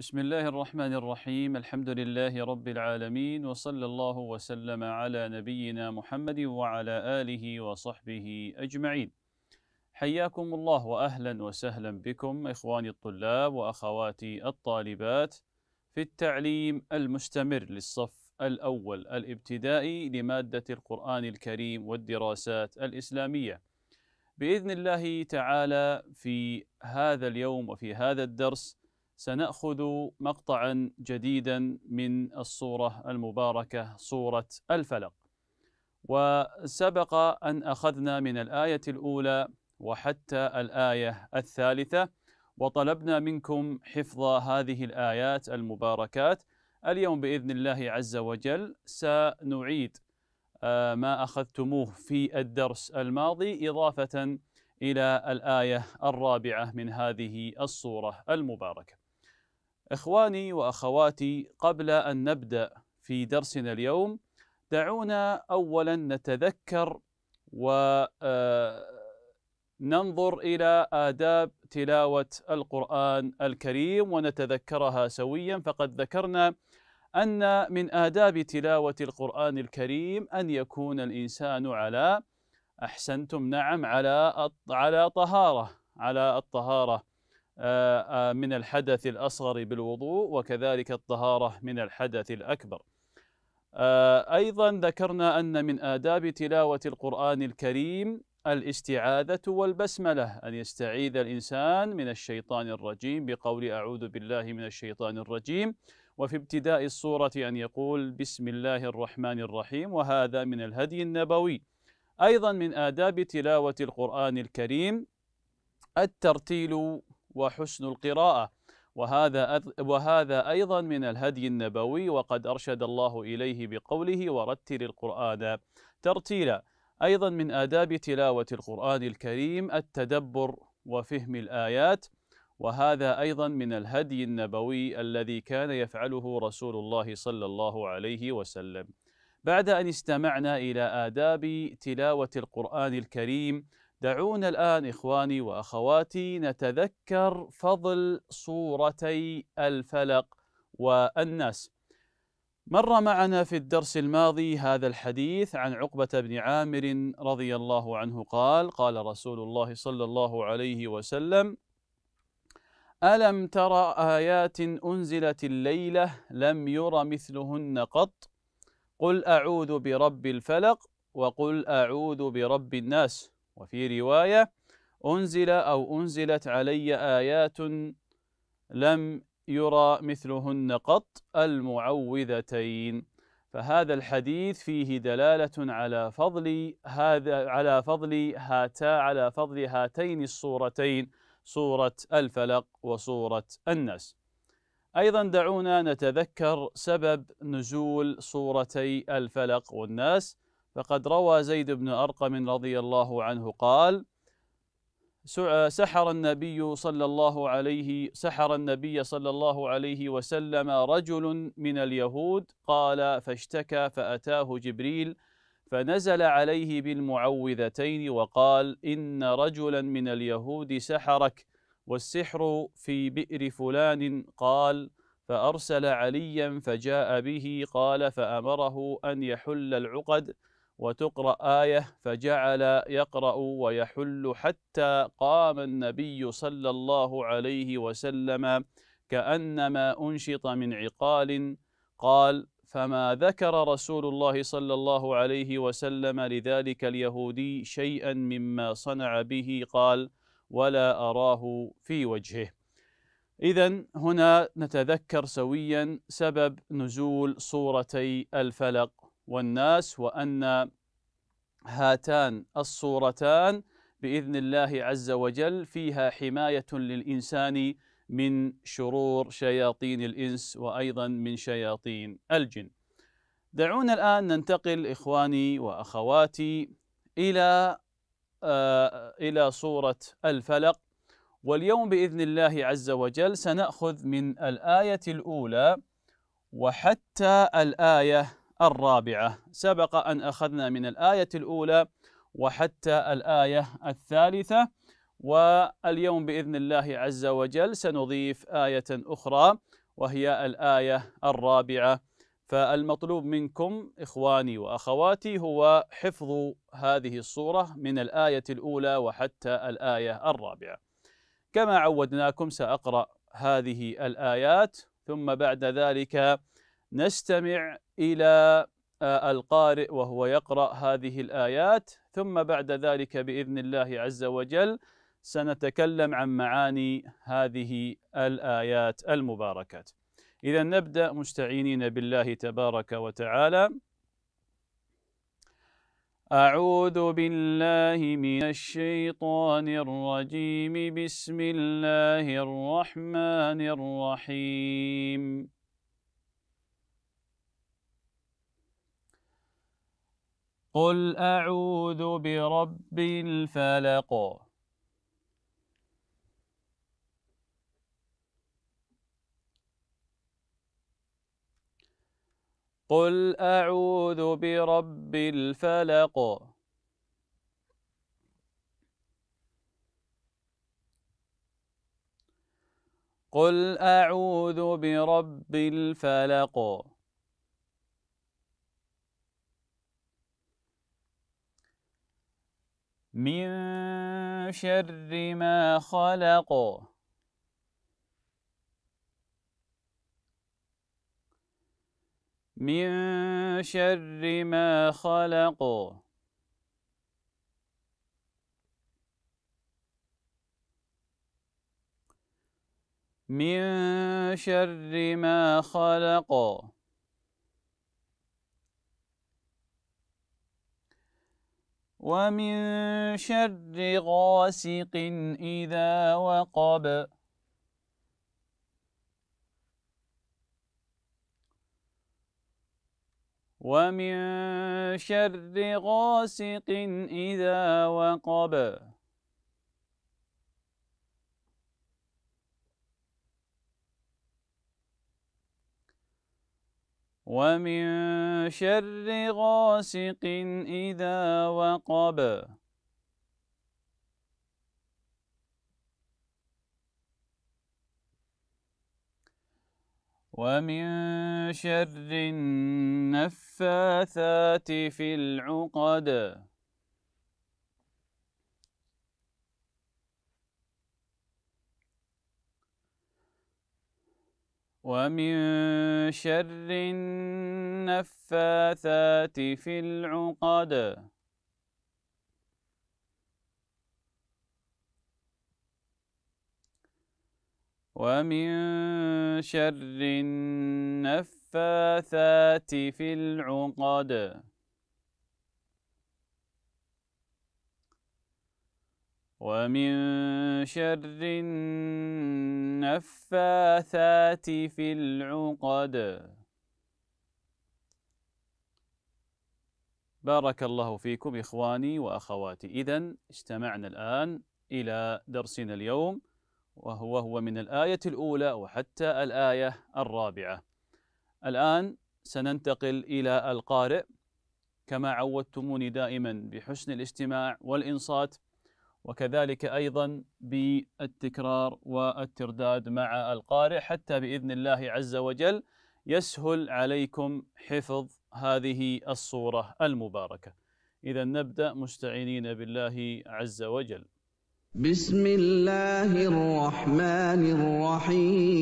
بسم الله الرحمن الرحيم الحمد لله رب العالمين وصلى الله وسلم على نبينا محمد وعلى آله وصحبه أجمعين. حياكم الله واهلا وسهلا بكم إخواني الطلاب وأخواتي الطالبات في التعليم المستمر للصف الأول الابتدائي لمادة القرآن الكريم والدراسات الإسلامية. بإذن الله تعالى في هذا اليوم وفي هذا الدرس سنأخذ مقطعا جديدا من الصورة المباركة صورة الفلق. وسبق أن أخذنا من الآية الأولى وحتى الآية الثالثة وطلبنا منكم حفظ هذه الآيات المباركات. اليوم بإذن الله عز وجل سنعيد ما أخذتموه في الدرس الماضي إضافة إلى الآية الرابعة من هذه الصورة المباركة. إخواني وأخواتي قبل أن نبدأ في درسنا اليوم دعونا اولا نتذكر وننظر إلى آداب تلاوة القرآن الكريم ونتذكرها سويا. فقد ذكرنا أن من آداب تلاوة القرآن الكريم أن يكون الإنسان على أحسنتم نعم على على طهارة على الطهارة. من الحدث الأصغر بالوضوء وكذلك الطهارة من الحدث الأكبر. أيضا ذكرنا أن من آداب تلاوة القرآن الكريم الاستعاذة والبسملة أن يستعيذ الإنسان من الشيطان الرجيم بقول أعوذ بالله من الشيطان الرجيم وفي ابتداء الصورة أن يقول بسم الله الرحمن الرحيم وهذا من الهدي النبوي أيضا من آداب تلاوة القرآن الكريم الترتيل وحسن القراءة. وهذا وهذا أيضا من الهدي النبوي وقد أرشد الله إليه بقوله ورتل القرآن ترتيلا. أيضا من آداب تلاوة القرآن الكريم التدبر وفهم الآيات. وهذا أيضا من الهدي النبوي الذي كان يفعله رسول الله صلى الله عليه وسلم. بعد أن استمعنا إلى آداب تلاوة القرآن الكريم دعونا الآن إخواني وأخواتي نتذكر فضل صورتي الفلق والناس. مر معنا في الدرس الماضي هذا الحديث عن عقبة بن عامر رضي الله عنه قال: قال رسول الله صلى الله عليه وسلم: ألم تر آيات أنزلت الليلة لم ير مثلهن قط قل أعوذ برب الفلق وقل أعوذ برب الناس وفي رواية أنزل أو أنزلت علي آيات لم يرى مثلهن قط المعوذتين فهذا الحديث فيه دلالة على فضل هذا على فضل هاتا على فضل هاتين الصورتين صورة الفلق وصورة الناس. أيضا دعونا نتذكر سبب نزول صورتي الفلق والناس فقد روى زيد بن أرقم رضي الله عنه قال: سحر النبي صلى الله عليه سحر النبي صلى الله عليه وسلم رجل من اليهود قال فاشتكى فأتاه جبريل فنزل عليه بالمعوذتين وقال إن رجلا من اليهود سحرك والسحر في بئر فلان قال فأرسل عليا فجاء به قال فأمره أن يحل العقد وتقرأ آية فجعل يقرأ ويحل حتى قام النبي صلى الله عليه وسلم كأنما أنشط من عقال قال فما ذكر رسول الله صلى الله عليه وسلم لذلك اليهودي شيئا مما صنع به؟ قال ولا أراه في وجهه. إذا هنا نتذكر سويا سبب نزول صورتي الفلق. والناس وأن هاتان الصورتان بإذن الله عز وجل فيها حماية للإنسان من شرور شياطين الإنس وأيضا من شياطين الجن. دعونا الآن ننتقل إخواني وأخواتي إلى آه إلى صورة الفلق. واليوم بإذن الله عز وجل سنأخذ من الآية الأولى وحتى الآية الرابعة. سبق أن أخذنا من الآية الأولى وحتى الآية الثالثة واليوم بإذن الله عز وجل سنضيف آية أخرى وهي الآية الرابعة. فالمطلوب منكم إخواني وأخواتي هو حفظ هذه الصورة من الآية الأولى وحتى الآية الرابعة. كما عودناكم سأقرأ هذه الآيات ثم بعد ذلك نستمع إلى آه، القارئ وهو يقرأ هذه الآيات ثم بعد ذلك بإذن الله عز وجل سنتكلم عن معاني هذه الآيات المباركات. إذا نبدأ مستعينين بالله تبارك وتعالى. أعوذ بالله من الشيطان الرجيم. بسم الله الرحمن الرحيم. قل أعوذ برب الفلق قل أعوذ برب الفلق قل أعوذ برب الفلق من شر ما خلق. من شر ما خلق. من شر ما خلق. ومن شر غاسق إذا وقب. ومن شر غاسق إذا وقب. ومن شر غاسق إذا وقب. ومن شر النفاثات في العقد. ومن شر النفاثات في العقد. ومن شر النفاثات في العقد. ومن شر النفاثات في العقد. بارك الله فيكم إخواني وأخواتي. إذا استمعنا الآن إلى درسنا اليوم وهو هو من الآية الأولى وحتى الآية الرابعة. الآن سننتقل إلى القارئ. كما عودتموني دائما بحسن الاستماع والإنصات وكذلك أيضا بالتكرار والترداد مع القارئ حتى بإذن الله عز وجل يسهل عليكم حفظ هذه الصورة المباركة. إذا نبدأ مستعينين بالله عز وجل. بسم الله الرحمن الرحيم.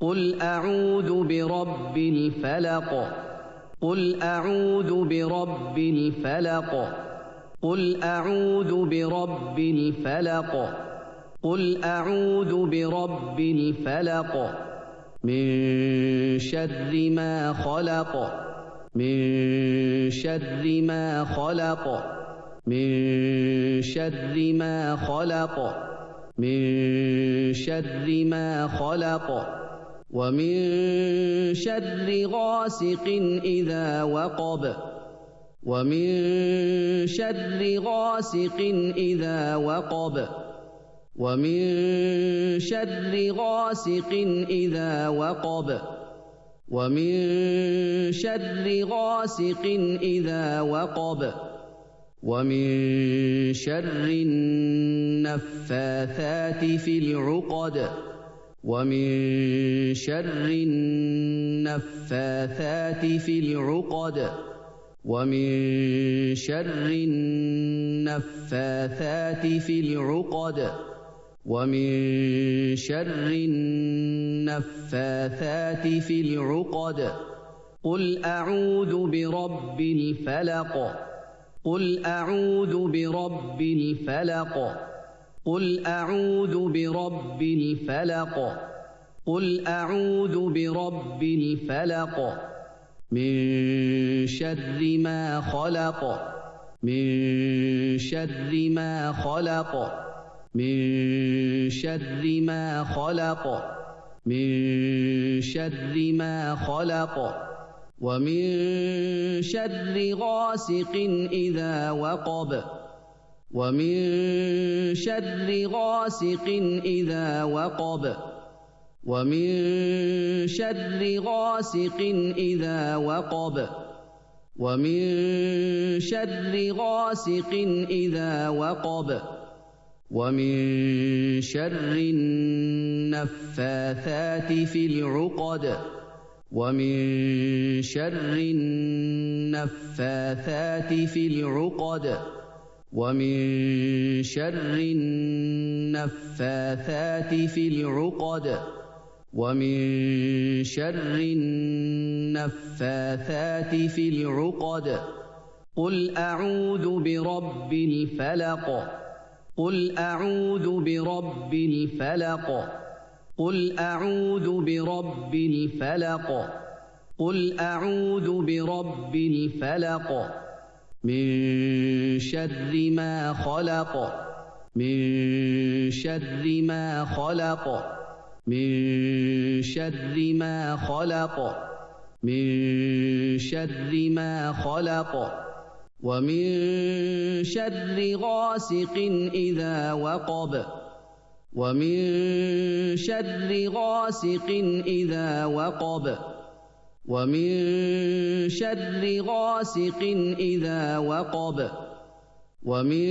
قل أعوذ برب الفلق. قل أعوذ برب الفلق. قل أعوذ برب الفلق قل أعوذ برب الفلق من شر ما خلق من شر ما خلق من شر ما خلق من شر ما خلق ومن شر غاسق إذا وقب ومن شر غاسق إذا وقب. ومن شر غاسق إذا وقب. ومن شر غاسق إذا وقب. ومن شر النفاثات في العقد. ومن شر النفاثات في العقد. ومن شر النفاثات في العقد ومن شر النفاثات في العقد. قل أعوذ برب الفلق قل أعوذ برب الفلق قل أعوذ برب الفلق قل أعوذ برب الفلق. من شر ما خلق من شر ما خلق من شر ما خلق من شر ما خلق. ومن شر غاسق إذا وقب ومن شر غاسق إذا وقب. ومن شر غاسق إذا وقب. ومن شر غاسق إذا وقب. ومن شر النفاثات في العقد. ومن شر النفاثات في العقد. ومن شر النفاثات في العقد. ومن شر النفاثات في العقد قل أعوذ برب الفلق قل أعوذ برب الفلق قل أعوذ برب الفلق قل أعوذ برب الفلق من شر ما خلق من شر ما خلق من شر ما خلق من شر ما خلق. ومن شر غاسق إذا وقب. ومن شر غاسق إذا وقب. ومن شر غاسق إذا وقب. ومن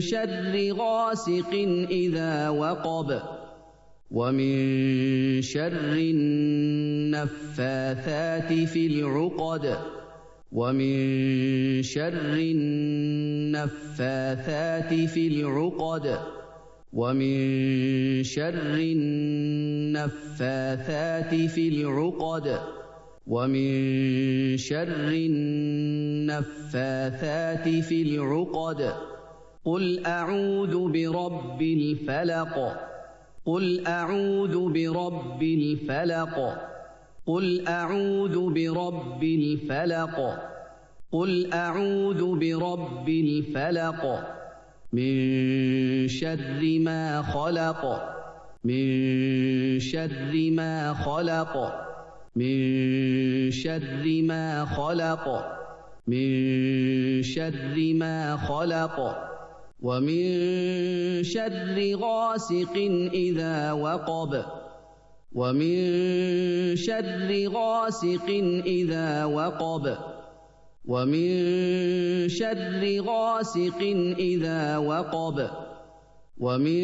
شر غاسق إذا وقب. ومن شر النفاثات في العقد ومن شر النفاثات في العقد ومن شر النفاثات في العقد ومن شر النفاثات في العقد. قل أعوذ برب الفلق. قل أعوذ برب الفلق. قل أعوذ برب الفلق. قل أعوذ برب الفلق. من شر ما خلق. من شر ما خلق. من شر ما خلق. من شر ما خلق. ومن شر غاسق إذا وقب. ومن شر غاسق إذا وقب. ومن شر غاسق إذا وقب. ومن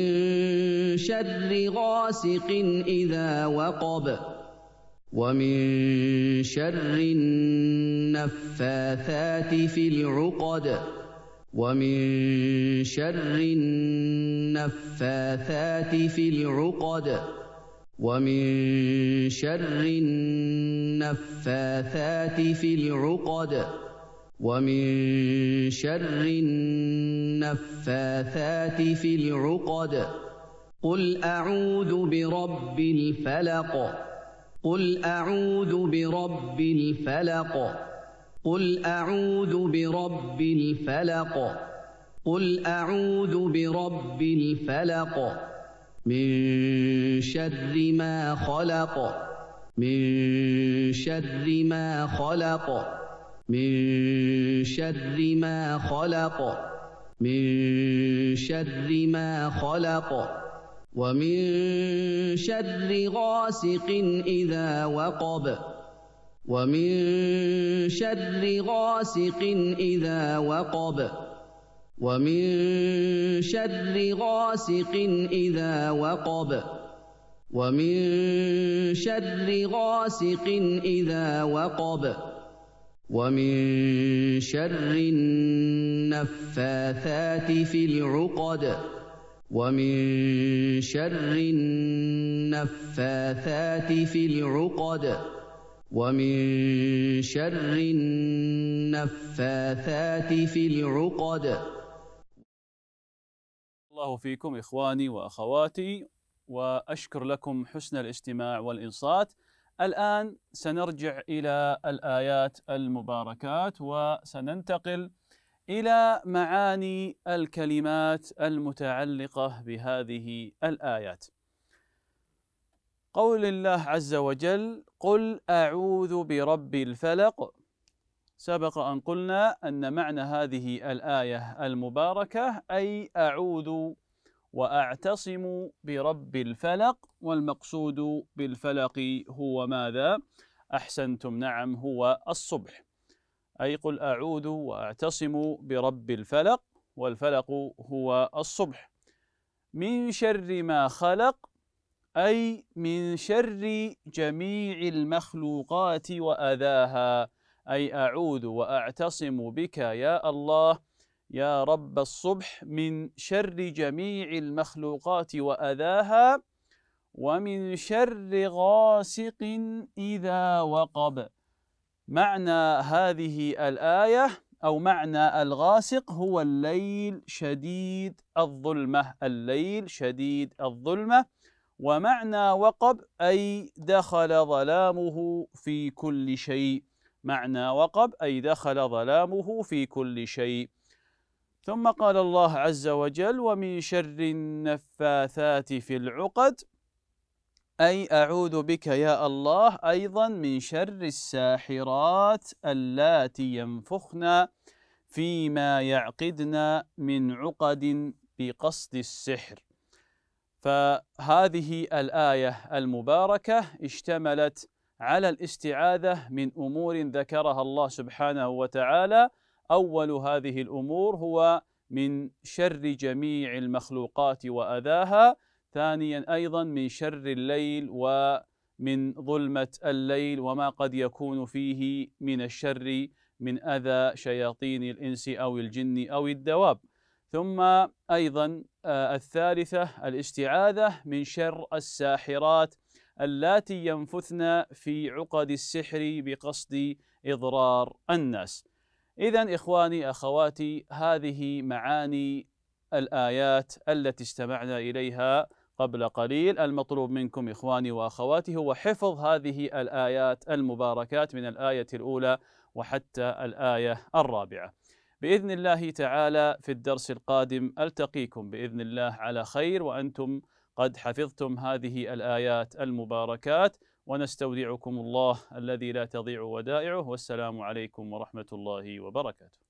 شر غاسق إذا وقب. ومن شر النفاثات في العقد. ومن شر النفاثات في العقد ومن شر النفاثات في العقد ومن شر النفاثات في العقد قل أعوذ برب الفلق قل أعوذ برب الفلق قل أعوذ برب الفلق قل أعوذ برب الفلق من شر ما خلق من شر ما خلق من شر ما خلق من شر ما خلق ومن شر غاسق إذا وقب ومن شر غاسق إذا وقب. ومن شر غاسق إذا وقب. ومن شر غاسق إذا وقب. ومن شر النفاثات في العقد. ومن شر النفاثات في العقد. ومن شر النفاثات في العقد. الله فيكم إخواني وأخواتي وأشكر لكم حسن الاستماع والإنصات. الآن سنرجع إلى الآيات المباركات وسننتقل إلى معاني الكلمات المتعلقة بهذه الآيات. قول الله عز وجل قل أعوذ برب الفلق. سبق أن قلنا أن معنى هذه الآية المباركة أي أعوذ وأعتصم برب الفلق والمقصود بالفلق هو ماذا؟ أحسنتم نعم هو الصبح. أي قل أعوذ وأعتصم برب الفلق والفلق هو الصبح. من شر ما خلق أي من شر جميع المخلوقات وأذاها. أي أعوذ وأعتصم بك يا الله. يا رب الصبح من شر جميع المخلوقات وأذاها ومن شر غاسق إذا وقب. معنى هذه الآية أو معنى الغاسق هو الليل شديد الظلمة. الليل شديد الظلمة. ومعنى وقب أي دخل ظلامه في كل شيء. معنى وقب أي دخل ظلامه في كل شيء. ثم قال الله عز وجل ومن شر النفاثات في العقد أي أعوذ بك يا الله أيضا من شر الساحرات اللاتي ينفخن فيما يعقدن من عقد بقصد السحر. فهذه الآية المباركة اشتملت على الاستعاذة من أمور ذكرها الله سبحانه وتعالى. أول هذه الأمور هو من شر جميع المخلوقات وأذاها. ثانيا أيضا من شر الليل ومن ظلمة الليل وما قد يكون فيه من الشر من أذى شياطين الإنس أو الجن أو الدواب. ثم أيضا آه، الثالثة الاستعاذة من شر الساحرات اللاتي ينفثن في عقد السحر بقصد إضرار الناس. إذا إخواني أخواتي هذه معاني الآيات التي استمعنا إليها قبل قليل. المطلوب منكم إخواني وأخواتي هو حفظ هذه الآيات المباركات من الآية الأولى وحتى الآية الرابعة. بإذن الله تعالى في الدرس القادم ألتقيكم بإذن الله على خير وأنتم قد حفظتم هذه الآيات المباركات ونستودعكم الله الذي لا تضيع ودائعه والسلام عليكم ورحمة الله وبركاته.